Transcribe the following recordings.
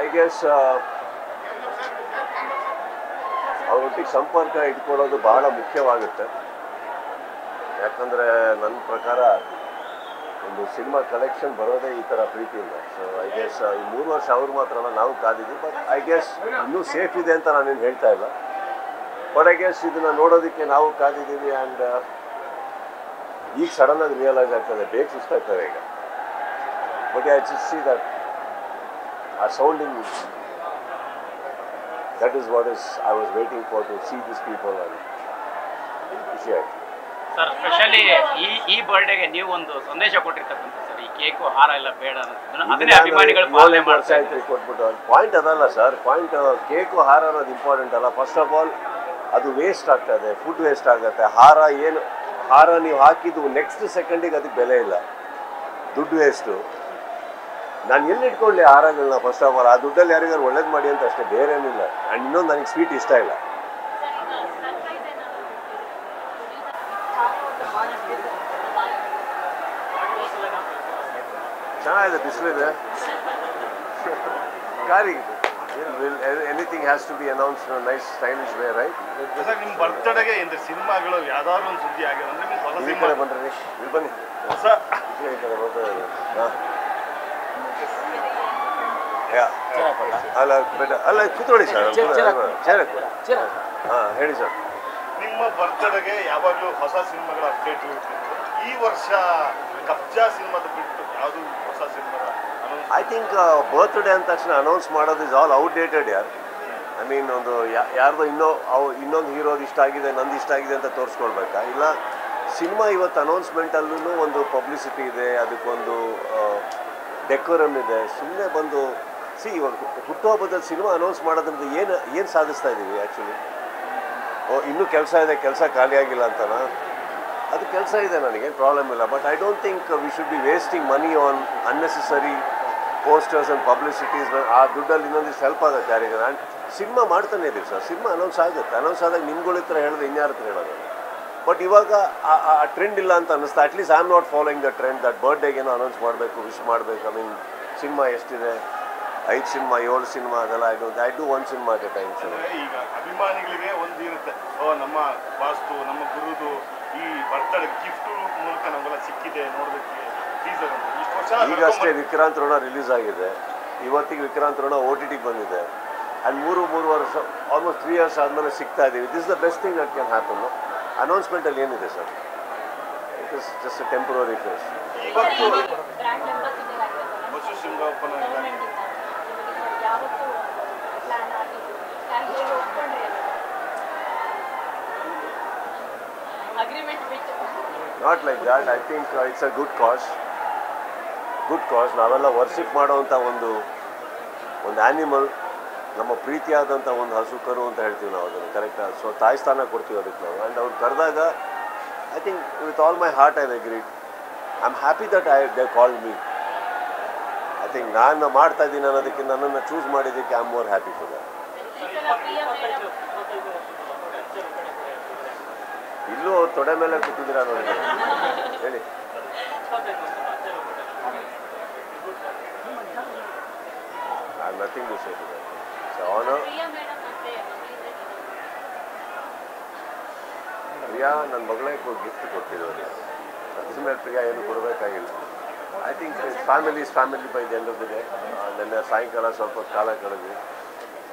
I guess ಅವರೊಟ್ಟಿಗೆ ಸಂಪರ್ಕ ಇಟ್ಕೊಳ್ಳೋದು ಬಹಳ ಮುಖ್ಯವಾಗುತ್ತೆ. ಯಾಕಂದರೆ ನನ್ನ ಪ್ರಕಾರ ಒಂದು ಸಿನಿಮಾ ಕಲೆಕ್ಷನ್ ಬರೋದೇ ಈ ಥರ ಪ್ರೀತಿಯಿಂದ ಸೊ ಐ ಗೆಸ್ ಈ ಮೂರು ವರ್ಷ ಅವ್ರು ಮಾತ್ರ ನಾವು ಕಾದಿದ್ದೀವಿ ಬಟ್ ಐ ಗೆಸ್ ಇನ್ನೂ ಸೇಫ್ ಇದೆ ಅಂತ ನಾನೇನು ಹೇಳ್ತಾ ಇಲ್ಲ. ಬಟ್ ಐ ಗೆಸ್ ಇದನ್ನು ನೋಡೋದಕ್ಕೆ ನಾವು ಕಾದಿದ್ದೀವಿ ಆ್ಯಂಡ್ ಈಗ ಸಡನ್ ಆಗಿ ರಿಯಲೈಸ್ ಆಗ್ತದೆ. ಬೇಗ ಸುಸ್ತಾಗ್ತದೆ ಈಗ. ಬಟ್ ಐ ಸಿ ದಟ್ ಆ sounding that is what is I was waiting for to see this people and ಖುಷಿ ಆಯ್ತು. ಸರ್ ಸ್ಪೆಷಲಿ ಈ ಈ ಬರ್ಡೇಗೆ ನೀವು ಒಂದು ಸಂದೇಶ ಕೊಟ್ಟಿರ್ತಕ್ಕಂಥ ಸರ್ ಈ ಕೇಕು ಹಾರ ಎಲ್ಲ ಬೇಡ ಅದನ್ನೇ ಅಭಿಮಾನಿಗಳು ಪಾಲನೆ ಮಾಡ್ತಾ ಇದ್ರಿ ಕೊಟ್ಬಿಟ್ಟು. ಪಾಯಿಂಟ್ ಅದಲ್ಲ ಸರ್ ಪಾಯಿಂಟ್ ಕೇಕು ಹಾರ ಅನ್ನೋದು ಇಂಪಾರ್ಟೆಂಟ್ ಅಲ್ಲ. ಫಸ್ಟ್ ಆಫ್ ಆಲ್ ಅದು ವೇಸ್ಟ್ ಆಗ್ತದೆ ಫುಡ್ ವೇಸ್ಟ್ ಆಗುತ್ತೆ. ಹಾರ ಏನು, ಹಾರ ನೀವು ಹಾಕಿದ್ದು ನೆಕ್ಸ್ಟ್ ಸೆಕೆಂಡಿಗೆ ಅದಕ್ಕೆ ಬೆಲೆ ಇಲ್ಲ. ದುಡ್ಡು ವೇಸ್ಟು ನಾನು ಎಲ್ಲಿ ಇಟ್ಕೊಳ್ಳಿ ಹಾರಗಳನ್ನ ಫಸ್ಟ್ ಆಫ್ ಆಲ್ ಆ ದುಡ್ಡಲ್ಲಿ ಯಾರಿಗಾರು ಒಳ್ಳೇದು ಮಾಡಿ ಅಂತ ಅಷ್ಟೇ ಬೇರೆ ಏನಿಲ್ಲ ಆ್ಯಂಡ್ ಇನ್ನೊಂದು ನನಗೆ ಸ್ವೀಟ್ ಇಷ್ಟ ಇಲ್ಲ. ಚೆನ್ನಾಗಿದೆ ಬಿಸಿಲಿದೆ. ಕಾರಿಗೆ. Anything has to be announce nice stylish way right sir ನಿಮ್ಮ ಬರ್ತ್ಡೇಗೆ ಅಂದ್ರೆ ಸಿನಿಮಾಗಳು ಯಾವ್ದಾದ್ರು ಒಂದು ಸುದ್ದಿ ಆಗಿದೆ ಅಂದ್ರೆ ನೀವು ಹೊಸ ಈ ಸಿನಿಮಾ ಕಡೆ ಬಂದ್ರಿ ಇಲ್ಲಿ ಬನ್ನಿ ಹೊಸ ಈ ಕಡೆ. ಹಾ. ಯಾ. ಅಲ್ಲ ಬೇಡ. ಅಲ್ಲ ಕೂತ್ಕೊಳ್ಳಿ ಸರ್. ಚೇರ ಹಾಂ ಹೇಳಿ ಸರ್. ನಿಮ್ಮ ಬರ್ತ್ಡೇಗೆ ಯಾವಾಗಲೂ ಹೊಸ ಸಿನಿಮಾಗಳ ಅಪ್ಡೇಟ್ ಈ ವರ್ಷ ಕಬ್ಜಾ ಸಿನಿಮಾದ ಬಿಟ್ಟು ಯಾವುದು ಹೊಸ ಸಿನಿಮಾ ಐ ಥಿಂಕ್ ಬರ್ತ್ಡೇ ಅಂದ ತಕ್ಷಣ ಅನೌನ್ಸ್ ಮಾಡೋದು ಇಸ್ ಆಲ್ ಔಟ್ಡೇಟೆಡ್ ಯಾರು ಐ ಮೀನ್ ಒಂದು ಯಾರ್ದೋ ಇನ್ನೋ, ಅವು, ಇನ್ನೊಂದು ಹೀರೋದು ಇಷ್ಟ ಆಗಿದೆ, ನಂದು ಇಷ್ಟ ಆಗಿದೆ ಅಂತ ತೋರಿಸ್ಕೊಳ್ಬೇಕಾ? ಇಲ್ಲ, ಸಿನಿಮಾ ಇವತ್ತು ಅನೌನ್ಸ್ಮೆಂಟಲ್ಲೂ ಒಂದು ಪಬ್ಲಿಸಿಟಿ ಇದೆ, ಅದಕ್ಕೊಂದು ಡೆಕೋರಮ್ ಇದೆ ಸುಮ್ಮನೆ ಬಂದು ಸಿ ಇವಾಗ ಹುಟ್ಟುಹಬ್ಬದಲ್ಲಿ ಸಿನಿಮಾ ಅನೌನ್ಸ್ ಮಾಡೋದ್ರಿಂದ ಏನು ಏನು ಸಾಧಿಸ್ತಾ ಇದ್ದೀವಿ ಆ್ಯಕ್ಚುಲಿ ಓ, ಇನ್ನೂ ಕೆಲಸ ಇದೆ, ಕೆಲಸ ಖಾಲಿಯಾಗಿಲ್ಲ ಅಂತನಾ? ಅದು ಕೆಲಸ ಇದೆ ನನಗೆ ಪ್ರಾಬ್ಲಮ್ ಇಲ್ಲ but I don't think we should be wasting money on unnecessary posters and publicities ಆ ದುಡ್ಡಲ್ಲಿ ಇನ್ನೊಂದಿಷ್ಟು ಹೆಲ್ಪ್ ಆಗುತ್ತೆ ಯಾರಿಗೆ? ಆ್ಯಂಡ್ ಸಿನಿಮಾ ಮಾಡ್ತಾನೆ ಇದ್ದೀವಿ ಸರ್. ಸಿನಿಮಾ ಅನೌನ್ಸ್ ಆಗುತ್ತೆ. ಅನೌನ್ಸ್ ಆದಾಗ ನಿಮ್ಗಳ ಹತ್ರ ಹೇಳಿದ್ರೆ ಇನ್ಯಾರ ಹತ್ರ ಹೇಳೋದು? ಬಟ್ ಇವಾಗ ಆ- ಟ್ರೆಂಡ್ ಇಲ್ಲ ಅಂತ ಅನ್ನಿಸ್ತಾ at least I am not following the trend that ಬರ್ಡೇಗೆ ಏನೋ ಅನೌನ್ಸ್ ಮಾಡಬೇಕು ವಿಶ್ ಮಾಡಬೇಕು. ಐ ಮೀನ್ ಸಿನಿಮಾ ಎಷ್ಟಿದೆ? ಐದು ಸಿನಿಮಾ, ಏಳು ಸಿನಿಮಾ ಅದೆಲ್ಲ I don't I do one cinema at a time sir ಈಗ ಅಭಿಮಾನಿಗಳಿಗೆ ಒಂದು ಇರುತ್ತೆ. ಓ, ನಮ್ಮ ವಾಸ್ತು, ನಮ್ಮ ಗುರುದು ಈ ಬರ್ತಡೆ ಗಿಫ್ಟ್ ಮೂಲಕ ನಮಗೆಲ್ಲ ಸಿಕ್ಕಿದೆ ನೋಡೋದಕ್ಕೆ ಟೀಸರ್ ಈಗಷ್ಟೇ ವಿಕ್ರಾಂತ್ ರೋಣ ರಿಲೀಸ್ ಆಗಿದೆ. ಇವತ್ತಿಗೆ ವಿಕ್ರಾಂತ್ ರೋಣ ಓ ಟಿ ಟಿಗೆ ಬಂದಿದೆ. ಆ್ಯಂಡ್ ಮೂರು ಮೂರು ವರ್ಷ ಆಲ್ಮೋಸ್ಟ್ ತ್ರೀ ಇಯರ್ಸ್ ಆದಮೇಲೆ ಸಿಗ್ತಾ ಇದ್ದೀವಿ this the best thing that can happen ಅನೌನ್ಸ್ಮೆಂಟಲ್ಲಿ ಏನಿದೆ sir it is just temporary phase Not brand that. I think uh, it's a good ಯಾವತ್ತೂ ಗುಡ್ ಕಾಸ್ ನಾವೆಲ್ಲ ವರ್ಷಿಪ್ ಮಾಡೋವಂಥ ಒಂದು ಒಂದು ಆ್ಯನಿಮಲ್ ನಮ್ಮ ಪ್ರೀತಿಯಾದಂಥ ಒಂದು ಹಸು ಕರು ಅಂತ ಹೇಳ್ತೀವಿ ನಾವು ಅದನ್ನು. ಕರೆಕ್ಟ್ ಸೊ ತಾಯಿ ಸ್ಥಾನ ಕೊಡ್ತೀವಿ ಅದಕ್ಕೆ ನಾವು. ಆ್ಯಂಡ್ ಅವ್ರು ಕರೆದಾಗ I think with all my heart I agreed I am happy that I they call me I think ನಾನು ಮಾಡ್ತಾ ಇದ್ದೀನಿ ಅನ್ನೋದಕ್ಕೆ ನನ್ನನ್ನು ಚೂಸ್ ಮಾಡಿದ್ದಕ್ಕೆ I am more happy full ಇಲ್ಲೂ ಇಲ್ಲೂ ತೊಡೆ ಮೇಲೆ ಕೂತಿದ್ದೀರಾ ನೋಡಿ. ಹೇಳಿ. I nothing to say to that so honour Priya madam Priya ನನ್ನ ಮಗಳೇ ಗಿಫ್ಟ್ ಕೊಟ್ಟಿರೋದು ಅದ್ರ ಮೇಲೆ ಪ್ರಿಯಾ ಏನು ಕೊಡಬೇಕಾಗಿಲ್ಲ. I think family is family by the end of the day ನಿನ್ನೆ ಸಾಯಂಕಾಲ ಸ್ವಲ್ಪ ಕಾಲ ಕಳೆದ್ವಿ.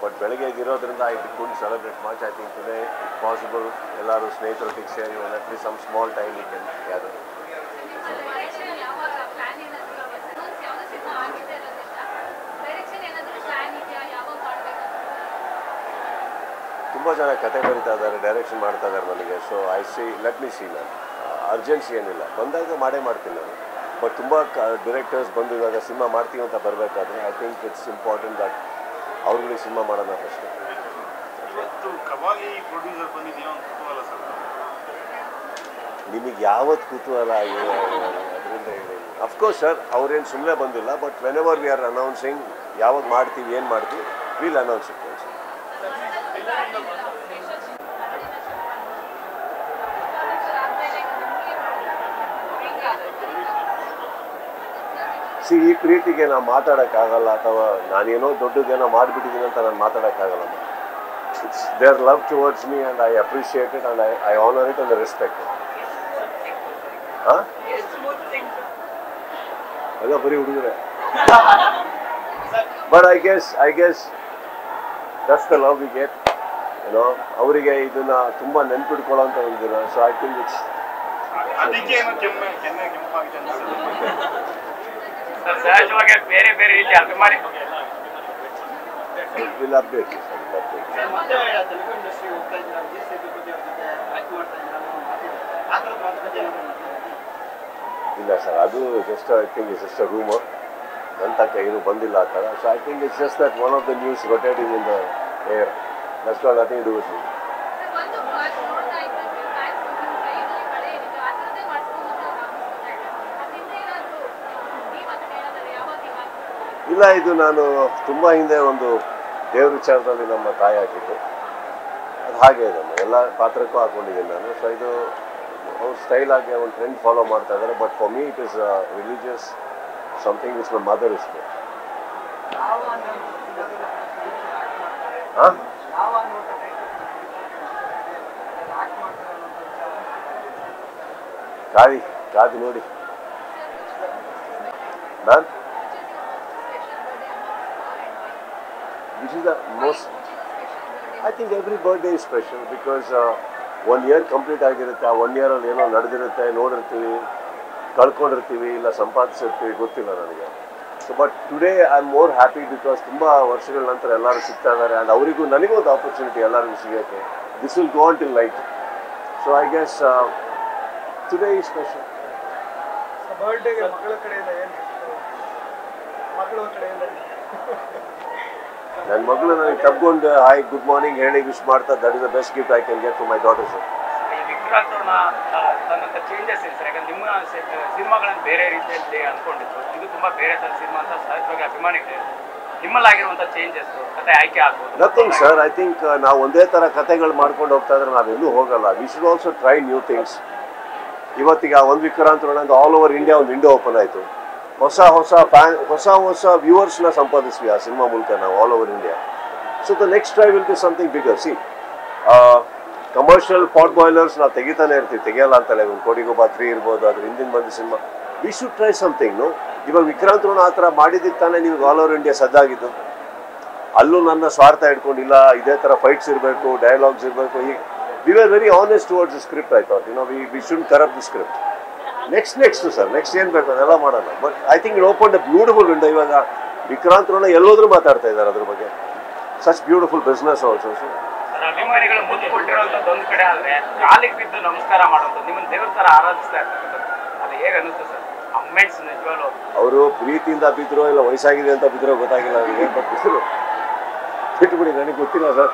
ಬಟ್ ಬೆಳಗ್ಗೆ ಇರೋದ್ರಿಂದ I can't celebrate much I think today possible ಎಲ್ಲರೂ ಸ್ನೇಹಿತರೊಟ್ಟಿಗೆ ಸೇರಿ ಒಂದು at least some small time can ಯಾರು ಡೈರೆಕ್ಷನ್ ಯಾವಾಗ ಪ್ಲಾನ್ ಏನಾದರೂ ಅನೌನ್ಸ್ ಯಾವುದೋ ಸಿನಿಮಾ ಆಗಿದೆ ಇರೋದ್ರಿಂದ ಡೈರೆಕ್ಷನ್ ಏನಾದರೂ ಪ್ಲಾನ್ ಇದೆಯಾ ಯಾವಾಗ ಮಾಡಬೇಕು ತುಂಬ ಜನ ಕತೆ ಬರೀತಾ ಇದ್ದಾರೆ ಡೈರೆಕ್ಷನ್ ಮಾಡ್ತಾ ಇದ್ದಾರೆ ನನಗೆ. So I see let me see ನಾನು ಅರ್ಜೆನ್ಸಿ ಏನಿಲ್ಲ. ಬಂದಾಗ ಮಾಡೇ ಮಾಡ್ತೀನಿ ನಾನು. ಬಟ್ ತುಂಬ ಡಿರೆಕ್ಟರ್ಸ್ ಬಂದು ಇವಾಗ ಸಿನಿಮಾ ಮಾಡ್ತೀವಿ ಅಂತ ಬರಬೇಕಾದ್ರೆ I think it's important that ಅವ್ರುಗಳಿಗೆ cinema ಮಾಡೋಣ ಫಸ್ಟ್ ಸರ್? ನಿಮಗೆ ಯಾವತ್ತು ಕುತೂಹಲ ಆಗಿದೆ ಅದರಿಂದ ಹೇಳಿ ಅಫ್ಕೋರ್ಸ್ ಸರ್ ಅವ್ರೇನು ಸುಮ್ಮನೆ ಬಂದಿಲ್ಲ but whenever we are announcing ಯಾವಾಗ ಮಾಡ್ತೀವಿ ಏನು ಮಾಡ್ತೀವಿ will announce it freshers see ಈ ಪ್ರೀತಿಗೆ ನಾನು ಮಾತಾಡೋಕ್ಕಾಗಲ್ಲ ಅಥವಾ ನಾನೇನೋ ದೊಡ್ಡದೇನ ಮಾಡಿಬಿಟ್ಟಿದ್ದೀನಿ ಅಂತ ನಾನು ಮಾತಾಡೋಕ್ಕಾಗಲ್ಲ. It's there love towards me and I appreciate it and I I honour it and respect ಹಾಂ ಎಲ್ಲ ಬರೀ ಹುಡುಗರೆ. But I guess I guess that's the love we get ಏನೋ ಅವರಿಗೆ ಇದನ್ನ ತುಂಬಾ ನೆನ್ಪಿಟ್ಕೊಳ್ಳೋಂಥ ಒಂದು ದಿನ. ಸೊ ಐ ಥಿಂಕ್ ಇಟ್ಸ್ ಸಹಜವಾಗಿ ಬೇರೆ ಬೇರೆ ರೀತಿ ಅಭಿಮಾನಿ. ಇಲ್ಲ ಸರ್ ಅದು just I think is just a rumour ನನ್ನ ತನಕ ಏನು ಬಂದಿಲ್ಲ ಆ ಥರ. So I think it's just that one of the news rotating in the air ಅದನ್ನ ಹೇಳಿದ್ರೆ ಯಾವಾಗ ಇಲ್ಲ ಇದು ನಾನು ತುಂಬ ಹಿಂದೆ ಒಂದು ದೇವ್ರ ವಿಚಾರದಲ್ಲಿ ನಮ್ಮ ತಾಯಿ ಹಾಕಿದ್ದು. ಅದು ಹಾಗೆ ಇದೆ ಎಲ್ಲ ಪಾತ್ರಕ್ಕೂ ಹಾಕೊಂಡಿದ್ದೀನಿ ನಾನು. ಸೊ ಇದು ಅವ್ರ ಸ್ಟೈಲ್ ಆಗಿ ಒಂದು ಟ್ರೆಂಡ್ ಫಾಲೋ ಮಾಡ್ತಾ ಇದ್ದಾರೆ. But for me it is religious something is my mother is ಹಾಂ? Amongst ಕಾವಿ ನೋಡಿ. ನಾನು this is the most? I think every birthday is special because one year complete ಆಗಿರುತ್ತೆ. ಆ ಒನ್ ಇಯರಲ್ಲಿ ಏನೋ ನಡೆದಿರುತ್ತೆ, ನೋಡಿರ್ತೀವಿ, ಕಳ್ಕೊಂಡಿರ್ತೀವಿ, ಇಲ್ಲ ಸಂಪಾದಿಸಿರ್ತೀವಿ, ಗೊತ್ತಿಲ್ಲ ನನಗೆ. So but today I am more happy because ತುಂಬ ವರ್ಷಗಳ ನಂತರ ಎಲ್ಲರೂ ಸಿಗ್ತಾ ಇದ್ದಾರೆ. ಆ್ಯಂಡ್ ಅವರಿಗೂ ನನಗೂ ಒಂದು ಆಪರ್ಚುನಿಟಿ ಎಲ್ಲರಿಗೂ ಸಿಗೋಕ್ಕೆ. This will go on till late so I guess today special ಬರ್ಡೇಗೆ ಮಕ್ಕಳ ಕಡೆಯಿಂದ ಏನು ಮಕ್ಕಳ ಕಡೆಯಿಂದ ನನ್ನ ಮಗಳು ನನಗೆ ತಗೊಂಡು ಹಾಯ್ ಗುಡ್ ಮಾರ್ನಿಂಗ್ ಹೇಳಿ ವಿಶ್ ಮಾಡ್ತಾ that is the best gift I can get to my daughter sir ತನ್ನಂತ changes ಇದೆ ಸರ್ ಯಾಕಂದ್ರೆ ನಿಮ್ಮ ಸಿನಿಮಾಗಳನ್ನು ಬೇರೆ ರೀತಿಯಲ್ಲಿ ಅನ್ಕೊಂಡಿತ್ತು ಇದು ತುಂಬಾ ಬೇರೆ ಥರ ಸಿನಿಮಾ ಅಂತ ಸಹಜವಾಗಿ ಅಭಿಮಾನಿಗಳು ನಿಮ್ಮಲ್ಲಾಗಿರುವಂಥ ಚೇಂಜಸ್ ಕತೆ ಆಯ್ಕೆ ಆಗ್ಬೋದು. ನಥಿಂಗ್ ಸರ್ ಐ ಥಿಂಕ್ ನಾವು ಒಂದೇ ಥರ ಕತೆಗಳು ಮಾಡ್ಕೊಂಡು ಹೋಗ್ತಾ ಇದ್ರೆ ನಾವೆಲ್ಲೂ ಹೋಗಲ್ಲ. We should also try new things ಇವತ್ತಿಗೆ ಒಂದು ವಿಕ್ರಾಂತ್ ನೋಡೋದು ಆಲ್ ಓವರ್ ಇಂಡಿಯಾ ಒಂದು ವಿಂಡೋ ಓಪನ್ ಆಯಿತು. ಹೊಸ ಹೊಸ ಫ್ಯಾನ್ ಹೊಸ ಹೊಸ ವ್ಯೂವರ್ಸ್ನ ಸಂಪಾದಿಸ್ವಿ ಆ ಸಿನಿಮಾ ಮೂಲಕ ನಾವು all over India so the next try will be something bigger see commercial potboilers ನಾವು ತೆಗಿತಾನೆ ಇರ್ತೀವಿ. ತೆಗಿಯಲ್ಲ ಅಂತಲ್ಲ ಒಂದು ಕೋಡಿಗೊಬ್ಬ ತ್ರೀ ಇರ್ಬೋದು, ಅದ್ರ ಹಿಂದಿನ ಬಂದ cinema we should try something ಇವಾಗ ವಿಕ್ರಾಂತ್ ರೋಣ ಆ ಥರ ಮಾಡಿದ್ದಕ್ಕೆ ತಾನೇ ನಿಮ್ಗೆ ಆಲ್ ಓವರ್ ಇಂಡಿಯಾ ಸದ್ದಾಗಿದ್ದು. ಅಲ್ಲೂ ನನ್ನ ಸ್ವಾರ್ಥ ಇಟ್ಕೊಂಡಿಲ್ಲ, ಇದೇ ಥರ ಫೈಟ್ಸ್ ಇರಬೇಕು ಡೈಲಾಗ್ಸ್ ಇರಬೇಕು ಈ we are very honest towards script I thought you know we we should corrupt the script next next sir next ಏನು ಬೇಕು ಅದೆಲ್ಲ ಮಾಡೋಣ but I think it open the beautiful window ಇವಾಗ ವಿಕ್ರಾಂತ್ ರೋಣ ಎಲ್ಲೋದ್ರೂ ಮಾತಾಡ್ತಾ ಇದ್ದಾರೆ ಅದ್ರ ಬಗ್ಗೆ. Such beautiful business also so ಅಭಿಮಾನಿಗಳು ಮುದ್ದು ಕೊಟ್ಟಿರುವಂಥದ್ದು ಒಂದು ಕಡೆ ಆದರೆ ಕಾಲಿಗೆ ಬಿದ್ದು ನಮಸ್ಕಾರ ಮಾಡುವಂಥದ್ದು ನಿಮ್ಮನ್ನು ದೇವ್ರ ಥರ ಆರಾಧಿಸ್ತಾ ಇರ್ತಕ್ಕಂಥದ್ದು ಅದು ಹೇಗೆ ಅನ್ನಿಸ್ತು ಸರ್? ಅಮ್ಮೆಂಟ್ಸ್ ನಿಜವಾಗ್ಲೂ ಅವರು ಪ್ರೀತಿಯಿಂದ ಬಿದ್ರೋ ಇಲ್ಲ ವಯಸ್ಸಾಗಿದೆ ಅಂತ ಬಿದ್ರೋ ಗೊತ್ತಾಗಿಲ್ಲ ನನಗೆ ಬಟ್ ಬಿದ್ರು ಬಿಟ್ಬಿಡಿ ನನಗೆ ಗೊತ್ತಿಲ್ಲ sir.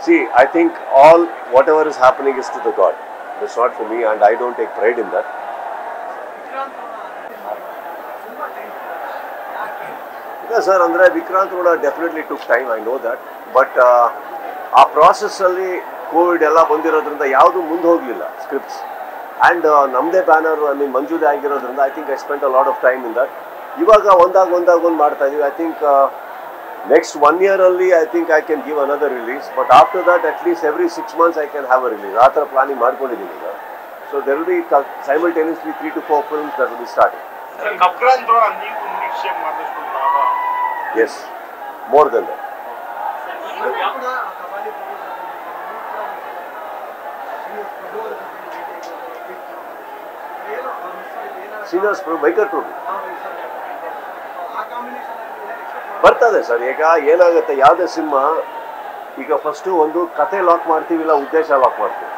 See I think all what is happening is to the god it's not for me and I don't take pride in that ಇಲ್ಲ ಸರ್ ಅಂದರೆ ವಿಕ್ರಾಂತ್ ಕೂಡ definitely took time I know that but ಆ ಪ್ರಾಸೆಸ್ಸಲ್ಲಿ Covid ಎಲ್ಲ ಬಂದಿರೋದ್ರಿಂದ ಯಾವುದೂ ಮುಂದೆ ಹೋಗಲಿಲ್ಲ ಸ್ಕ್ರಿಪ್ಟ್ಸ್ ಆ್ಯಂಡ್ ನಮ್ಮದೇ ಬ್ಯಾನರ್ ಮೀನ್ ಮಂಜೂದೆ ಆಗಿರೋದ್ರಿಂದ I think I spent a lot of time in that ಇವಾಗ ಒಂದಾಗ ಒಂದಾಗ ಒಂದು ಮಾಡ್ತಾ ಇದೀವಿ. I think next one ಇಯರಲ್ಲಿ I think I can give another release but after that at least every six months I can have a release ಆ ಥರ planning ಮಾಡ್ಕೊಂಡಿದ್ದೀನಿ ಈಗ so there will be simultaneously three to four films that will be starting Vikrant Rona ನೀವು ನಿರೀಕ್ಷೆ ಮಾಡಿದಷ್ಟು ಲಾಭ as more than that ಕೂಡ ಕಬಾಲಿ ಶ್ರೀನಿವಾಸ್ ಪ್ರಭು ಬೈಕರ್ ಪ್ರಭು ಆ ಕಾಂಬಿನೇಷನ್ ಬರ್ತದೆ ಸರ್. ಈಗ ಏನಾಗುತ್ತೆ, ಯಾವುದೇ ಸಿನಿಮಾ ಈಗ ಫಸ್ಟು ಒಂದು ಕತೆ ಲಾಕ್ ಮಾಡ್ತೀವಿ ಇಲ್ಲ ಉದ್ದೇಶ ಲಾಕ್ ಮಾಡ್ತೀವಿ?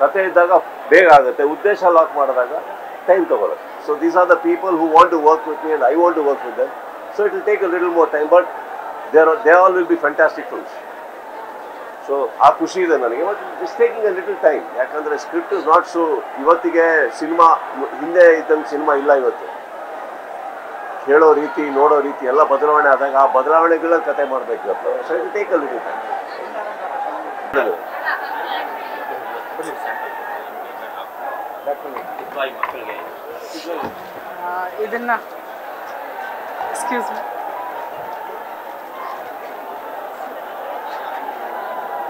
ಕತೆ ಇದ್ದಾಗ ಬೇಗ ಆಗುತ್ತೆ. ಉದ್ದೇಶ ಲಾಕ್ ಮಾಡಿದಾಗ ಟೈಮ್ ತಗೊಳುತ್ತೆ so these are the people who want to work with me and I want to work with them so it will take a little more time but there they all will be fantastic films so ಆ ಖುಷಿ ಇದೆ ನನಗೆ but it's taking a little time ಯಾಕಂದರೆ script is not so ಇವತ್ತಿಗೆ cinema, ಹಿಂದೆ ಇದ್ದಂಗೆ cinema ಇಲ್ಲ ಇವತ್ತು. ಹೇಳೋ ರೀತಿ ನೋಡೋ ರೀತಿ ಎಲ್ಲ ಬದಲಾವಣೆ ಆದಾಗ ಆ ಬದಲಾವಣೆಗಳ ಕತೆ ಮಾಡಬೇಕು. ಇದನ್ನ ಎಕ್ಸ್ಕ್ಯೂಸ್ ಮಿ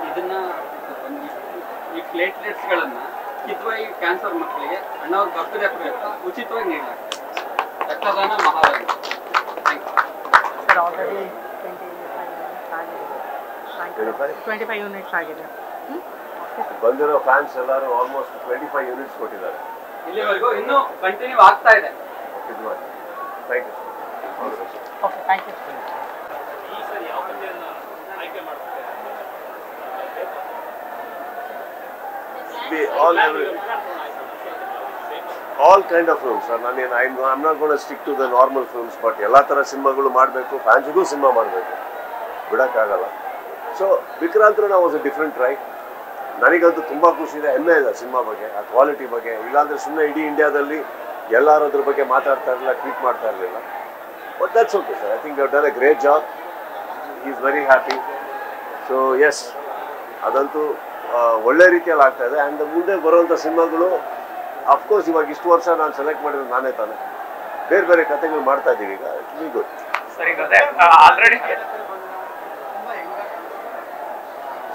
ಇದನ್ನ ಒಂದು ಈ ಪ್ಲೇಟ್ಲೆಟ್ಸ್ಗಳನ್ನ ಕಿದ್ವಾಯಿ ಕ್ಯಾನ್ಸರ್ ಮಕ್ಕಳಿಗೆ ಅಣ್ಣವ್ರ ಬರ್ತ್ಡೇ ಪ್ರಯುಕ್ತ ಉಚಿತವಾಗಿ ನೀಡಲಾಗ್ತದೆ ರಕ್ತದಾನ ಮಹಾದಾನ thank you sir already twenty five units ಆಗಿದೆ. ಬಂದಿರೋ ಫ್ಯಾನ್ಸ್ ಎಲ್ಲರೂ ಆಲ್ಮೋಸ್ಟ್ ಟ್ವೆಂಟಿ ಫೈವ್ ಯೂನಿಟ್ಸ್ ಕೊಟ್ಟಿದ್ದಾರೆ. ಇಲ್ಲಿವರೆಗೂ ಇನ್ನೂ ಕಂಟಿನ್ಯೂ ಆಗ್ತಾ ಇದೆ. Thank you okay thank you be all every all kind of films ನಾನೇನು I I'm not gonna stick to the normal films but ಎಲ್ಲ ಥರ ಸಿನಿಮಾಗಳು ಮಾಡಬೇಕು, ಫ್ಯಾನ್ಸ್ಗೂ ಸಿನಿಮಾ ಮಾಡಬೇಕು. ಬಿಡೋಕ್ಕಾಗಲ್ಲ. So ವಿಕ್ರಾಂತರಣ was a different try ನನಗಂತೂ ತುಂಬ ಖುಷಿ ಇದೆ, ಹೆಮ್ಮೆ ಇದೆ ಸಿನಿಮಾ ಬಗ್ಗೆ, ಆ ಕ್ವಾಲಿಟಿ ಬಗ್ಗೆ. ಇಲ್ಲಾಂದರೆ ಸುಮ್ಮನೆ ಇಡೀ ಇಂಡಿಯಾದಲ್ಲಿ ಎಲ್ಲರೂ ಅದ್ರ ಬಗ್ಗೆ ಮಾತಾಡ್ತಾ ಇರಲಿಲ್ಲ ಟ್ವೀಟ್ ಮಾಡ್ತಾ ಇರಲಿಲ್ಲ. But that's okay sir I think done a great job is very happy so yes ಅದಂತೂ ಒಳ್ಳೆ ರೀತಿಯಲ್ಲಿ ಆಗ್ತಾ ಇದೆ. ಆ್ಯಂಡ್ ಮುಂದೆ ಬರುವಂಥ ಸಿನಿಮಾಗಳು ಅಫ್ಕೋರ್ಸ್ ಇವಾಗ ಇಷ್ಟು ವರ್ಷ ನಾನು ಸೆಲೆಕ್ಟ್ ಮಾಡಿದ್ರೆ ನಾನೇ ತಾನೆ. ಬೇರೆ ಬೇರೆ ಕಥೆಗಳು ಮಾಡ್ತಾ ಇದ್ದೀವಿ ಈಗ ಇಟ್ ಗುಡ್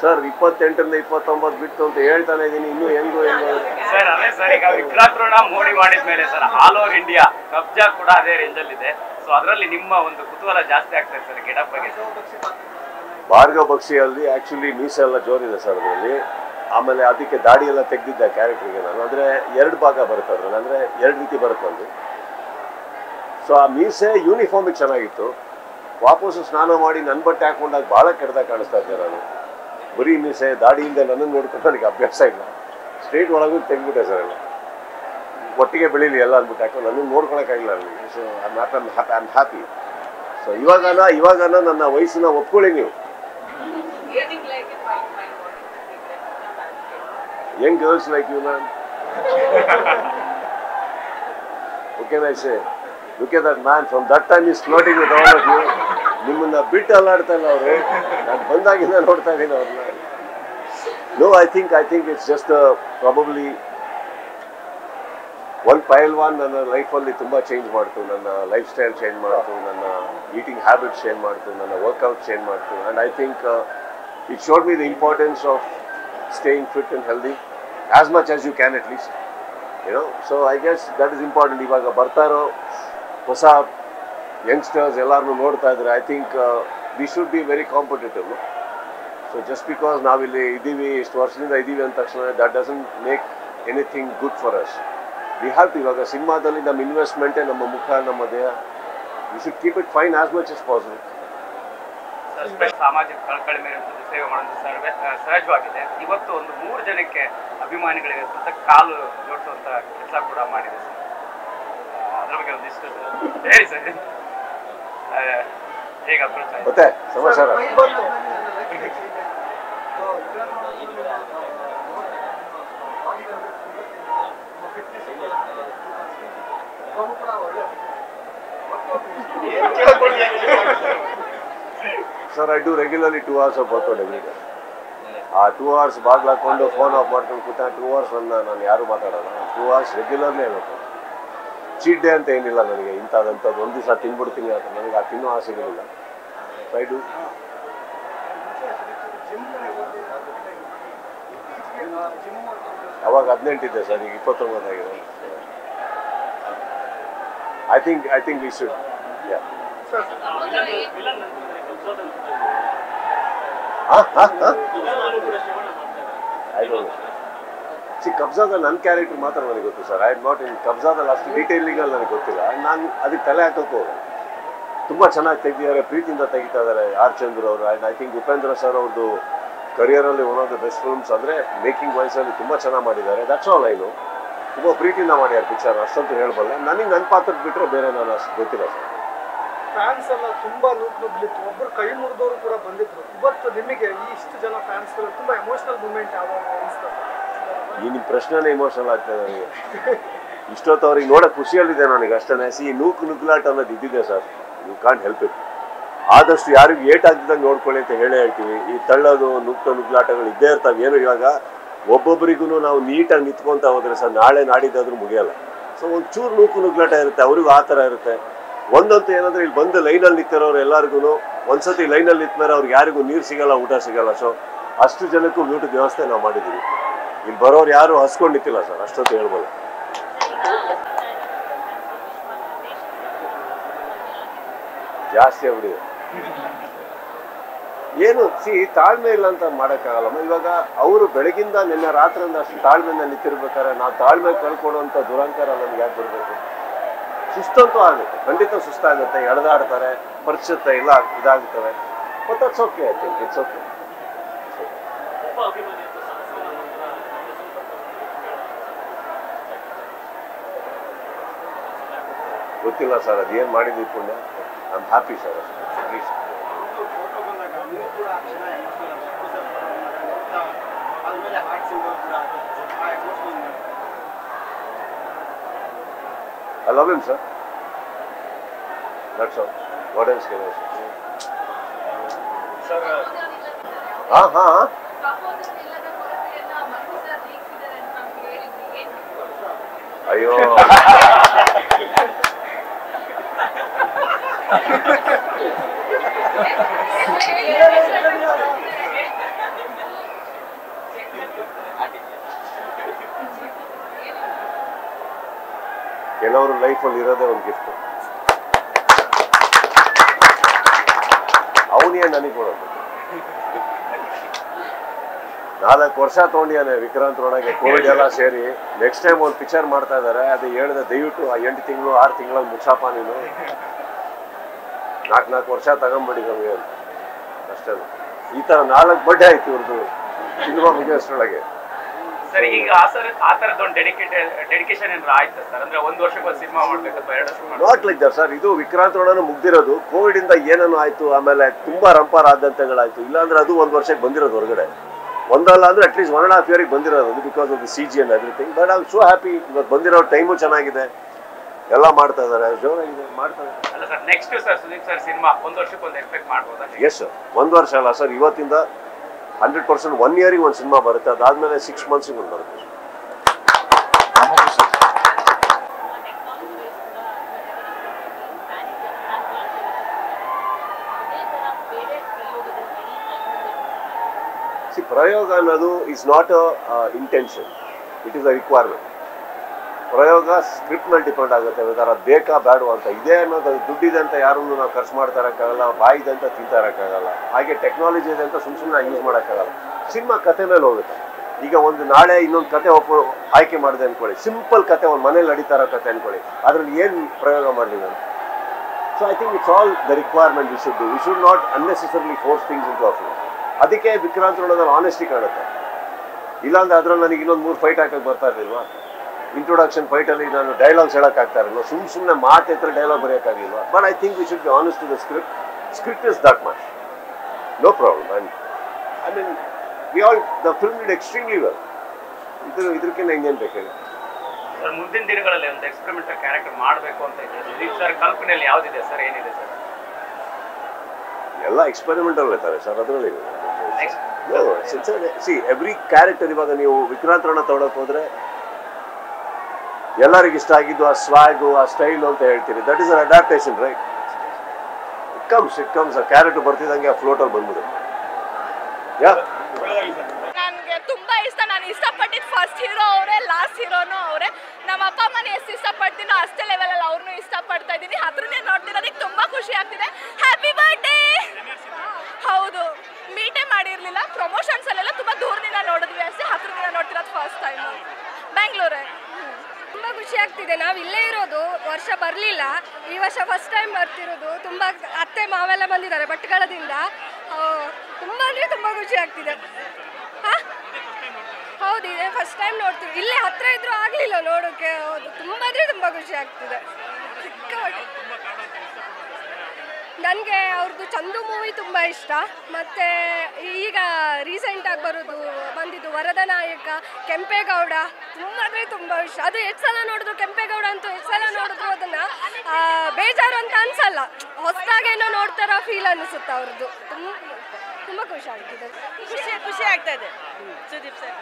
ಸರ್ ಇಪ್ಪತ್ತೆಂಟರಿಂದ ಇಪ್ಪತ್ತೊಂಬತ್ತು ಬಿಟ್ಟು ಅಂತ ಹೇಳ್ತಾನೆ ಇದ್ದೀನಿ ಇನ್ನೂ ಹೆಂಗು ಹೆಂಗು ಸರ್ ಅದೇ ಸರ್ ಈಗ ವಿಕ್ರಾಂತರಣ ಮೋಡಿ ಮಾಡಿದ್ಮೇಲೆ sir all over India Kabzaa ಕೂಡ ಅದೇ ರೇಂಜಲ್ಲಿದೆ ಇದೆ. ಸೊ ಅದರಲ್ಲಿ ನಿಮ್ಮ ಒಂದು ಕುತೂಹಲ ಜಾಸ್ತಿ ಆಗ್ತಾ ಇದೆ ಸರ್ ಗೆಟಪ್ ಬಗ್ಗೆ. ಭಾರ್ಗವ ಬಕ್ಷಿಯಲ್ಲಿ ಆ್ಯಕ್ಚುಲಿ ಮೀಸೆ ಎಲ್ಲ ಜೋರಿದೆ ಸರ್ ಅದರಲ್ಲಿ. ಆಮೇಲೆ ಅದಕ್ಕೆ ದಾಡಿ ಎಲ್ಲ ತೆಗೆದಿದ್ದೆ ಕ್ಯಾರೆಕ್ಟ್ರಿಗೆ ನಾನು. ಅಂದರೆ ಎರಡು ಭಾಗ ಬರುತ್ತೆ ಅದ್ರಲ್ಲಿ. ಅಂದರೆ ಎರಡು ರೀತಿ ಬರುತ್ತೆ ಒಂದು. ಸೊ ಆ ಮೀಸೆ ಯೂನಿಫಾರ್ಮಿಗೆ ಚೆನ್ನಾಗಿತ್ತು. ವಾಪಸ್ಸು ಸ್ನಾನ ಮಾಡಿ ನನ್ನ ಬಟ್ಟೆ ಹಾಕೊಂಡಾಗ ಭಾಳ ಕೆಟ್ಟದಾಗ ಕಾಣಿಸ್ತಾ ಇದ್ದೆ ನಾನು. ಬರೀ ಮೀಸೆ, ದಾಡಿಯಿಂದ ನನ್ನನ್ನು ನೋಡ್ಕೊಂಡು ನನಗೆ ಅಭ್ಯಾಸ ಇಲ್ಲ. ಸ್ಟ್ರೇಟ್ ಒಳಗೂ ತೆಗ್ಬಿಟ್ಟೆ ಸರ್ ಎಲ್ಲ. ಒಟ್ಟಿಗೆ ಬೆಳೀಲಿ ಎಲ್ಲ ಅಂದ್ಬಿಟ್ಟು ಯಾಕಂದ್ರೆ ನನ್ನನ್ನು ನೋಡ್ಕೊಳಕ್ಕಾಗಿಲ್ಲ ನನಗೆ so I happy I am happy so ಇವಾಗನ ಇವಾಗನ ನನ್ನ ವಯಸ್ಸನ್ನ ಒಪ್ಕೊಳ್ಳಿ ನೀವು. Young girls like you, man. what can I say? Look at that man. From that time he's flirting with all of you. ನಿಮ್ಮನ್ನ ಬಿಟ್ಟು ಅಲ್ಲಾಡ್ತಾ ಇಲ್ಲ ಅವ್ರೆ ನಾನು ಬಂದಾಗಿಂದ ನೋಡ್ತಾ ಇದ್ದೀನಿ ಅವ್ರನ್ನ no I think I think it's just probably one Pailwaan ನನ್ನ ಲೈಫಲ್ಲಿ ತುಂಬ ಚೇಂಜ್ ಮಾಡ್ತು ನನ್ನ ಲೈಫ್ ಸ್ಟೈಲ್ ಚೇಂಜ್ ಮಾಡ್ತು ನನ್ನ ಈಟಿಂಗ್ ಹ್ಯಾಬಿಟ್ ಚೇಂಜ್ ಮಾಡ್ತು ನನ್ನ ವರ್ಕೌಟ್ ಚೇಂಜ್ ಮಾಡ್ತು and I think it showed me the importance of staying fit and healthy as much as you can at least ಏನೋ so I guess that is important ಇವಾಗ ಬರ್ತಾ ಇರೋ ಹೊಸ youngsters ಎಲ್ಲರನ್ನೂ ನೋಡ್ತಾ ಇದ್ದಾರೆ I think we should be very competitive so just because ನಾವಿಲ್ಲಿ ಇದ್ದೀವಿ, ಇಷ್ಟು ವರ್ಷದಿಂದ ಇದ್ದೀವಿ ಅಂದ ತಕ್ಷಣ that doesn't make anything good for us we have ಇವಾಗ ಸಿನಿಮಾದಲ್ಲಿ ನಮ್ಮ ಇನ್ವೆಸ್ಟ್ಮೆಂಟೇ ನಮ್ಮ ಮುಖ, ನಮ್ಮ ದೇಹ we should keep it fine as much as possible ಸಾಮಾಜಿಕ ಕಳಕಳಿ ಮೇಲೆ ಸೇವೆ ಮಾಡೋದು ಸರ್ವೆ ಸಹಜವಾಗಿದೆ. ಇವತ್ತು ಒಂದು ಮೂರು ಜನಕ್ಕೆ ಅಭಿಮಾನಿಗಳಿಗೆ ಸುತ್ತ ಕಾಲು ಜೋಡಿಸುವಂತ ಕೆಲಸ ಕೂಡ ಮಾಡಿದೆ ಸರ್. ಅದ್ರ ಬಗ್ಗೆ ಒಂದಿಷ್ಟು ಹೇಳಿ ಸರ್. ಹೇಗೆ approach sir I do regularly two hours of workout every day ಆ ಟೂ ಅವರ್ಸ್ ಬಾಗ್ಲು ಹಾಕೊಂಡು ಫೋನ್ ಆಫ್ ಮಾಡ್ಕೊಂಡು ಕೂತ ಟೂ ಅವರ್ಸ್ ಅನ್ನ ನಾನು ಯಾರು ಮಾತಾಡೋಲ್ಲ. ಟೂ ಅವರ್ಸ್ ರೆಗ್ಯುಲರ್ನೇ ಇರಬೇಕು ಚೀಟ್ ಡೇ ಅಂತ ಏನಿಲ್ಲ ನನಗೆ. ಇಂಥದ್ದಂಥದ್ದು ಒಂದು ದಿವಸ ತಿನ್ಬಿಡ್ತೀನಿ ಅಂತ. ನನಗೆ ಆ ತಿನ್ನೋ ಆಸೆಗಳಿಲ್ಲ ಐ ಡು ಅವಾಗ ಹದಿನೆಂಟಿದ್ದೆ ಸರ್, ಈಗ ಇಪ್ಪತ್ತೊಂಬತ್ತಾಗಿದೆ I think I think we should yeah see ಕಬ್ಜಾದಲ್ಲಿ ನನ್ನ ಕ್ಯಾರೆಕ್ಟರ್ ಮಾತ್ರ ನನಗೆ ಗೊತ್ತು ಸರ್ ಐ ನಾಟ್ ಇನ್ ಕಬ್ಜಾದಲ್ಲಿ ಅಷ್ಟು ಡೀಟೇಲಿಂಗಲ್ಲಿ ನನಗೆ ಗೊತ್ತಿಲ್ಲ ನಾನು ಅದಕ್ಕೆ ತಲೆ ಹಾಕೋಕೆ ಹೋಗಲ್ಲ ತುಂಬ ಚೆನ್ನಾಗಿ ತೆಗ್ದಿದ್ದಾರೆ. ಪ್ರೀತಿಯಿಂದ ತೆಗಿತಾ ಇದ್ದಾರೆ. ಆರ್ ಚಂದ್ರ ಅವರು. And I think Upendra sir ಅವ್ರದ್ದು ಕರಿಯರಲ್ಲಿ one of the best films ಅಂದರೆ ಮೇಕಿಂಗ್ ವೈಸಲ್ಲಿ ತುಂಬ ಚೆನ್ನಾಗಿ ಮಾಡಿದ್ದಾರೆ. ದಟ್ಸ್ ಆಲ್ ಐನು ತುಂಬ ಪ್ರೀತಿಯಿಂದ ಮಾಡ್ಯಾರ ಪಿಕ್ಚರ್. ಅಷ್ಟಂತೂ ಹೇಳಬಲ್ಲ. ನನಗೆ ನನ್ನ ಪಾತ್ರ ಬಿಟ್ಟರೆ ಬೇರೆ ನಾನು ಅಷ್ಟು ಗೊತ್ತಿಲ್ಲ ಸರ್ ಫ್ಯಾನ್ಸ್ ಎಲ್ಲ ತುಂಬಾ ನೂಕ್ ನುಗ್ಲಿತ್ತು ಒಬ್ಬರು ಕೈ ಮುರಿದವರು ಕೂಡ ಬಂದಿದ್ರು. ಇವತ್ತು ನಿಮಗೆ ಈ ಇಷ್ಟು ಜನ ಫ್ಯಾನ್ಸ್ ತುಂಬಾ ಎಮೋಷನಲ್ ಮೂಮೆಂಟ್ ಯಾವ ಈ ಪ್ರಶ್ನೆನೇ ಎಮೋಷನಲ್ ಆಗ್ತದೆ ನನಗೆ. ಇಷ್ಟೊತ್ತು ಅವ್ರಿಗೆ ನೋಡೋ ಖುಷಿಯಲ್ಲಿದೆ ನನಗೆ ಅಷ್ಟೇ ಸಿ, ನೂಕು ನುಗ್ಲಾಟ ಅನ್ನೋದು ಇದ್ದಿದೆ sir. You can't help it ಆದಷ್ಟು ಯಾರಿಗೂ ಏಟ್ ಆಗ್ತಿದ್ದಂಗೆ ನೋಡ್ಕೊಳ್ಳಿ ಅಂತ ಹೇಳೇ ಹೇಳ್ತೀವಿ. ಈ ತಳ್ಳೋದು ನುಗ್ತ ನುಗ್ಲಾಟಗಳು ಇದ್ದೇ ಇರ್ತವೆ. ಏನು ಇವಾಗ? ಒಬ್ಬೊಬ್ಬರಿಗೂ ನಾವು ನೀಟಾಗಿ ನಿಂತ್ಕೊತಾ ಹೋದ್ರೆ ಸರ್, ನಾಳೆ ನಾಡಿದ್ದಾದ್ರೂ ಮುಗಿಯಲ್ಲ. ಸೊ ಒಂದು ಚೂರು ನೂಕು ನುಗ್ಲಾಟ ಇರುತ್ತೆ. ಅವ್ರಿಗೂ ಆ ಥರ ಇರುತ್ತೆ. ಒಂದಂತೂ ಏನಂದ್ರೆ ಇಲ್ಲಿ ಬಂದು ಲೈನಲ್ಲಿ ನಿಂತಿರೋರು ಎಲ್ಲರಿಗೂ ಒಂದ್ಸತಿ ಲೈನಲ್ಲಿ ನಿಂತ್ಮೇಲೆ ಅವ್ರಿಗೆ ಯಾರಿಗೂ ನೀರು ಸಿಗಲ್ಲ, ಊಟ ಸಿಗಲ್ಲ ಸೊ ಅಷ್ಟು ಜನಕ್ಕೂ ಊಟದ ವ್ಯವಸ್ಥೆ ನಾವು ಮಾಡಿದ್ದೀವಿ. ಇಲ್ಲಿ ಬರೋರು ಯಾರು ಹಸ್ಕೊಂಡು ನಿಂತಿಲ್ಲ ಸರ್, ಅಷ್ಟೊತ್ತು ಹೇಳ್ಬೋದು. ಜಾಸ್ತಿ ಆಗ್ಬಿಡಿದೆ ಏನು, ಸಿ, ತಾಳ್ಮೆ ಇಲ್ಲ ಅಂತ ಮಾಡೋಕ್ಕಾಗಲ್ಲಮ್ಮ. ಇವಾಗ ಅವರು ಬೆಳಗಿಂದ ನಿನ್ನೆ ರಾತ್ರಿಯಿಂದ ಅಷ್ಟು ತಾಳ್ಮೆಯಿಂದ ನಿಂತಿರ್ಬೇಕಾದ್ರೆ ನಾವು ತಾಳ್ಮೆ ಕಳ್ಕೊಡುವಂಥ ದುರಂಕಾರ ನಮ್ಗೆ ಯಾಕೆ ಬರಬೇಕು? ಸುಸ್ತಂತೂ ಆಗುತ್ತೆ ಖಂಡಿತ ಸುಸ್ತಾಗುತ್ತೆ, ಎಳೆದಾಡ್ತಾರೆ ಪರಿಚುತ್ತೆ ಇಲ್ಲ ಇದಾಗುತ್ತವೆ but that's okay it's okay ಗೊತ್ತಿಲ್ಲ ಸರ್ ಅದೇನು ಮಾಡಿದ್ವಿ ಪುಣ್ಯ? I happy sir please I love him, sir. That's all. What else can I say? Sir ಹಾ ಹಾ ಹಾ ಸಹೋದರನಿಲ್ಲದ ಕೆಲವರು ಲೈಫಲ್ಲಿ ಇರೋದೇ ಒಂದು ಗಿಫ್ಟ್ ಅವನೇ ನನಗೆ ಕೊಡೋದು? ನಾಲ್ಕು ವರ್ಷ ತೊಗೊಂಡಿಯಾನೆ ವಿಕ್ರಾಂತ್ ರೋಣಗೆ ಕೋವಿಡ್ ಎಲ್ಲ ಸೇರಿ. ನೆಕ್ಸ್ಟ್ ಟೈಮ್ ಒಂದು ಪಿಕ್ಚರ್ ಮಾಡ್ತಾ ಇದ್ದಾರೆ ಅದು ಹೇಳಿದೆ, ದಯವಿಟ್ಟು ಆ ಎಂಟು ತಿಂಗಳು, ಆರು ತಿಂಗಳಲ್ಲಿ ಮುಚ್ಚಪ್ಪ ನೀನು. ನಾಲ್ಕು ನಾಲ್ಕು ವರ್ಷ ತಗೊಂಬಿಡಿ ನಮಗೆ ಅಂತ. ಅಷ್ಟೇ. ಈ ಥರ ನಾಲ್ಕು ಬಡ್ಡೆ ಆಯ್ತು ಇವ್ರದ್ದು ಸಿನಿಮಾ ಮುಗಿಯೋಷ್ಟ್ರೊಳಗೆ. ಸರ್ ಈಗ ಆ ಸರ್ ಆ ಒಂದು ಡೆಡಿಕೇಟೆಡ್ ಡೆಡಿಕೇಶನ್ ಏನಾದ್ರು ಆಯ್ತಾ ಸರ್? ಅಂದ್ರೆ ಒಂದು ವರ್ಷಕ್ಕೆ ಒಂದು ಸಿನಿಮಾ ಮಾಡ್ಬೇಕು ಅಥವಾ ಎರಡು ವರ್ಷ ಮಾಡ್ಬೇಕು? ನಾಟ್ ಲೈಕ್ ದಟ್ ಸರ್ ಇದು ವಿಕ್ರಾಂತ್ ರೋಡನ ಮುಗ್ದಿರೋದು. ಕೋವಿಡ್ ಇಂದ ಏನೇನು ಆಯ್ತು? ಆಮೇಲೆ ತುಂಬಾ ರಂಪಾರ ಆದಂತಗಳಾಯ್ತು. ಇಲ್ಲಾಂದ್ರೆ ಅದು ಒಂದು ವರ್ಷಕ್ಕೆ ಬಂದಿರೋದು ಹೊರಗಡೆ. ಒಂದಲ್ಲ ಅಂದ್ರೆ at least one and half ಇಯರಿಗೆ ಬಂದಿರೋದು ಅದು because of the C G and everything but I so happy ಇವತ್ತು ಬಂದಿರೋ ಟೈಮು ಚೆನ್ನಾಗಿದೆ. ಎಲ್ಲ ಮಾಡ್ತಾ ಇದ್ದಾರೆ. ಜೋರಾಗಿದೆ ಮಾಡ್ತಾ ಇದ್ದಾರೆ. ಅಲ್ಲ sir next sir Sudeep sir cinema ಒಂದು ವರ್ಷಕ್ಕೆ ಒಂದು ಎಕ್ಸ್ಪೆಕ್ಟ್ ಮಾಡ್ಬೋದಾ ಎಸ್ ಒಂದು ವರ್ಷ ಅಲ್ಲ ಸರ್ ಇವತ್ತಿಂದ ಹಂಡ್ರೆಡ್ ಪರ್ಸೆಂಟ್ ಒನ್ ಇಯರಿಗೆ ಒಂದು ಸಿನಿಮಾ ಬರುತ್ತೆ. ಅದಾದ್ಮೇಲೆ ಸಿಕ್ಸ್ ಮಂತ್ಸಿಗೆ ಒಂದು ಬರುತ್ತೆ. ಪ್ರಯೋಗ ಅನ್ನೋದು is not a intention it is a requirement ಪ್ರಯೋಗ ಸ್ಕ್ರಿಪ್ಟ್ ಮೇಲೆ ಡಿಪೆಂಡ್ ಆಗುತ್ತೆ ಅದು ಬೇಕಾ ಬೇಡವಾ ಅಂತ. ಇದೆ ಅನ್ನೋದು ದುಡ್ಡಿದೆ ಅಂತ ಯಾರನ್ನು ನಾವು ಖರ್ಚು ಮಾಡ್ತಾ ಇರೋಕ್ಕಾಗಲ್ಲ, ಬಾಯಿದೆ ಅಂತ ತಿಂತಾ ಇರೋಕ್ಕಾಗಲ್ಲ. ಹಾಗೆ ಟೆಕ್ನಾಲಜಿ ಇದೆ ಅಂತ ಸುಮ್ ಸುಮ್ಮನೆ ಯೂಸ್ ಮಾಡೋಕ್ಕಾಗಲ್ಲ. ಸಿನಿಮಾ ಕತೆ ಮೇಲೆ ಹೋಗುತ್ತೆ. ಈಗ ಒಂದು ನಾಳೆ ಇನ್ನೊಂದು ಕತೆ ಒಪ್ಪ, ಆಯ್ಕೆ ಮಾಡಿದೆ ಅನ್ಕೊಳ್ಳಿ. ಸಿಂಪಲ್ ಕತೆ, ಒಂದು ಮನೇಲಿ ನಡೀತಾ ಕತೆ ಅನ್ಕೊಳ್ಳಿ. ಅದ್ರಲ್ಲಿ ಏನು ಪ್ರಯೋಗ ಮಾಡಲಿ ನಾನು? So I think it's all the requirement we should do we should not unnecessarily force things into ಅದಕ್ಕೆ ವಿಕ್ರಾಂತ್ ನೋಡೋದ್ರಲ್ಲಿ ಆನೆಸ್ಟಿ ಕಾಣುತ್ತೆ. ಇಲ್ಲಾಂದ್ರೆ ಅದ್ರಲ್ಲಿ ನನಗೆ ಇನ್ನೊಂದು ಮೂರು ಫೈಟ್ ಹಾಕಕ್ಕೆ ಬರ್ತಾ ಇರಲಿಲ್ವಾ? ಇಂಟ್ರೊಡಕ್ಷನ್ ಫೈಟಲ್ಲಿ ನಾನು ಡೈಲಾಗ್ಸ್ ಹೇಳೋಕ್ಕಾಗ್ತಾ ಇರಲಿಲ್ಲ ಸುಮ್ ಸುಮ್ಮನೆ ಮಾತು ಹತ್ರ dialogue ಬರೆಯೋಕ್ಕಾಗಿಲ್ಲ but I think we should be honest to the script script is that much no problem and I mean we all the film it extremely well ಇದ್ರ ಇದಕ್ಕಿಂತ ಹೆಂಗೇನ್ ಬೇಕು ಹೇಳಿ? ಮುಂದಿನ ದಿನಗಳಲ್ಲಿ ಒಂದು ಎಕ್ಸ್ಪೆರಿಮೆಂಟಲ್ ಕ್ಯಾರೆಕ್ಟರ್ ಮಾಡಬೇಕು ಅಂತ ಇದೆ ಸರ್ ಕಲ್ಪನೆಯಲ್ಲಿ ಯಾವ್ದಿದೆ ಸರ್? ಏನಿದೆ ಸರ್? ಎಲ್ಲ ಎಕ್ಸ್ಪೆರಿಮೆಂಟಲ್ ಇರ್ತಾರೆ ಸರ್ ಅದರಲ್ಲಿ ಸಿ ಎವ್ರಿ ಕ್ಯಾರೆಕ್ಟರ್ ಇವಾಗ ನೀವು ವಿಕ್ರಾಂತ್ ರಣ ತಗೊಳಕ್ ಹೋದ್ರೆ ಎಲ್ಲರಿಗೂ ಇಷ್ಟ ಆಗಿದ್ದು ಆ ಸ್ವಾಗು ಆ ಸ್ಟೈಲು ಅಂತ ಹೇಳ್ತೀರಿ. That is an adaptation right it comes it comes ಆ ಕ್ಯಾರೆಟ್ ಬರ್ತಿದ್ದಂಗೆ ಆ ಫ್ಲೋಟಲ್ಲಿ ಬಂದ್ಬಿಡು ಯಾ ನನಗೆ ತುಂಬಾ ಇಷ್ಟ. ನಾನು ಇಷ್ಟಪಟ್ಟಿದ್ದು ಫಸ್ಟ್ ಹೀರೋ ಅವರೇ ಲಾಸ್ಟ್ ಹೀರೋನು ಅವರೇ. ನಮ್ಮ ಅಪ್ಪ ಅಮ್ಮನ ಎಷ್ಟು ಇಷ್ಟಪಡ್ತೀನೋ ಅಷ್ಟೇ ಲೆವೆಲಲ್ಲಿ ಅವ್ರನ್ನೂ ಇಷ್ಟಪಡ್ತಾ ಇದ್ದೀನಿ. ಹತ್ರನೇ ನೋಡ್ತಿರೋದಕ್ಕೆ ತುಂಬಾ ಖುಷಿ ಆಗ್ತಿದೆ. ಹ್ಯಾಪಿ ಬರ್ಡೇ ಹೌದು. ಮೀಟೇ ಮಾಡಿರಲಿಲ್ಲ. ಪ್ರಮೋಷನ್ಸಲ್ಲೆಲ್ಲ ತುಂಬ ದೂರದಿಂದ ನೋಡಿದ್ವಿ ಅಷ್ಟೇ. ಹತ್ರದಿಂದ ನೋಡ್ತಿರೋದು ಫಸ್ಟ್ ಟೈಮ್ ಬೆಂಗಳೂರೇ ತುಂಬ ಖುಷಿ ಆಗ್ತಿದೆ. ನಾವು ಇಲ್ಲೇ ಇರೋದು, ವರ್ಷ ಬರಲಿಲ್ಲ. ಈ ವರ್ಷ ಫಸ್ಟ್ ಟೈಮ್ ಬರ್ತಿರೋದು. ತುಂಬ ಅತ್ತೆ ಮಾವೆಲ್ಲ ಬಂದಿದ್ದಾರೆ ಭಟ್ಕಳದಿಂದ. ತುಂಬ ಅಂದರೆ ತುಂಬ ಖುಷಿ ಆಗ್ತಿದೆ. ಹಾಂ? ಹೌದು, ಇದೆ ಫಸ್ಟ್ ಟೈಮ್ ನೋಡ್ತೀವಿ ಇಲ್ಲೇ ಹತ್ರ ಇದ್ರೂ ಆಗಲಿಲ್ಲ ನೋಡೋಕ್ಕೆ ಹೌದು, ತುಂಬ ಅಂದರೆ ತುಂಬ ಖುಷಿ ಆಗ್ತಿದೆ. ಸಿಕ್ಕಾಪಟ್ಟೆ. ನನಗೆ ಅವ್ರದ್ದು ಚಂದು ಮೂವಿ ತುಂಬ ಇಷ್ಟ. ಮತ್ತು ಈಗ ರೀಸೆಂಟಾಗಿ ಬರೋದು ಬಂದಿದ್ದು ವರದ ನಾಯಕ ಕೆಂಪೇಗೌಡ ತುಂಬ ಅಂದರೆ ತುಂಬ ಇಷ್ಟ. ಅದು ಎಷ್ಟು ಸಲ ನೋಡಿದ್ರು ಕೆಂಪೇಗೌಡ ಅಂತೂ ಎಷ್ಟು ಸಲ ನೋಡಿದ್ರು ಅದನ್ನು? ಬೇಜಾರು ಅಂತ ಅನಿಸಲ್ಲ. ಹೊಸದಾಗೇನೋ ನೋಡ್ತಾರ ಫೀಲ್ ಅನ್ನಿಸುತ್ತೆ ಅವ್ರದ್ದು ತುಂಬ ಖುಷಿ ಆಗ್ತಿದೆ. ಖುಷಿ ಖುಷಿ ಆಗ್ತಾ ಇದೆ. ಸುದೀಪ್ ಸರ್.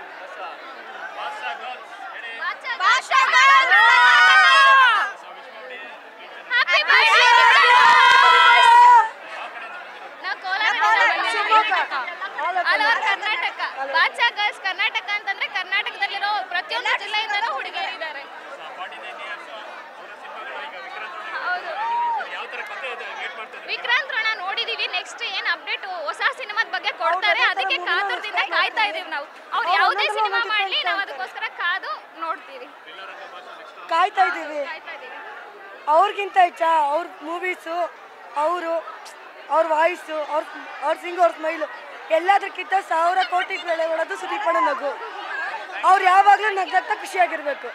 ಕರ್ನಾಟಕ. ಬಾಚಾ ಗರ್ಲ್ಸ್ ಕರ್ನಾಟಕ ಅಂತಂದ್ರೆ ಕರ್ನಾಟಕದಲ್ಲಿರೋ ಪ್ರತಿಯೊಂದು ಜಿಲ್ಲೆಯಿಂದಲೂ ಹುಡುಗಿಯರಿದ್ದಾರೆ ಇದ್ದಾರೆ. ವಿಕ್ರಾಂತ್ ರೋಣ ನೋಡಿದೀವಿ ನೆಕ್ಸ್ಟ್ ಏನ್ ಅಪ್ಡೇಟ್ ಹೊಸ ಸಿನಿಮಾದ ಬಗ್ಗೆ ಕೊಡ್ತಾರೆ ಅದಕ್ಕೆ ಕಾತುರದಿಂದ ಕಾಯ್ತಾ ಇದೀವಿ ನಾವು. ಅವ್ರು ಯಾವುದೇ ಸಿನಿಮಾ ಮಾಡ್ಲಿ ನಾವು ಅದಕ್ಕೋಸ್ಕರ ಕಾದು ನೋಡ್ತೀವಿ. ಕಾಯ್ತಾ ಇದೀವಿ. ಅವ್ರಿಗಿಂತ ಹೆಚ್ಚ ಅವ್ರ ಮೂವೀಸು ಅವರು ಅವ್ರ ವಾಯ್ಸು ಅವ್ರ ಅವ್ರ ಸಿಂಗ್ ಅವ್ರ ಸ್ಮೈಲು ಎಲ್ಲದಕ್ಕಿಂತ ಸಾವಿರ ಕೋಟಿ ಬೆಲೆ ಒಳದು ಸುದೀಪಣ್ಣ ನಗು. ಅವ್ರು ಯಾವಾಗಲೂ ನಗತ್ತ ಖುಷಿಯಾಗಿರ್ಬೇಕು.